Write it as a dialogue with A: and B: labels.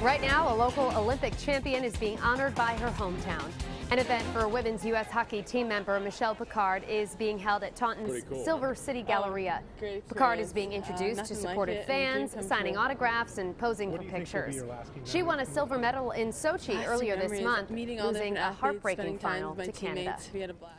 A: Right now, a local Olympic champion is being honored by her hometown. An event for women's U.S. hockey team member Michelle Picard is being held at Taunton's
B: cool.
A: Silver City Galleria.
C: Oh,
A: Picard is being introduced
C: Uh,
A: to
C: supportive like
A: supportive fans, signing
C: cool.
A: autographs and posing for pictures. She won a silver medal in Sochi earlier this month, losing a heartbreaking final to Canada.
C: teammates.